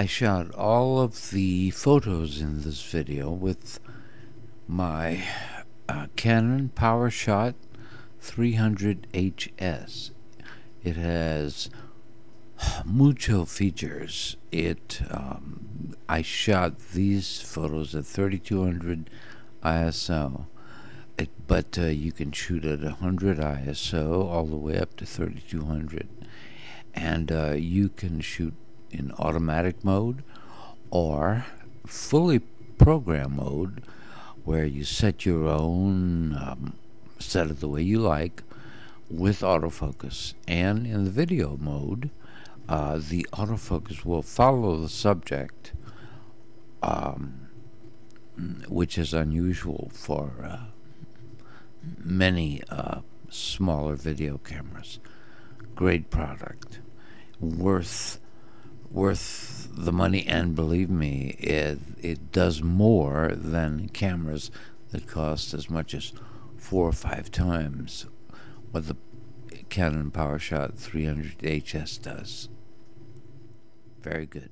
I shot all of the photos in this video with my uh, Canon PowerShot 300HS. It has mucho features. It um, I shot these photos at 3200 ISO, it, but uh, you can shoot at 100 ISO all the way up to 3200, and uh, you can shoot in automatic mode or fully program mode where you set your own um, set it the way you like with autofocus. And in the video mode uh, the autofocus will follow the subject um, which is unusual for uh, many uh, smaller video cameras. Great product. Worth worth the money, and believe me, it it does more than cameras that cost as much as four or five times what the Canon PowerShot 300 HS does. Very good.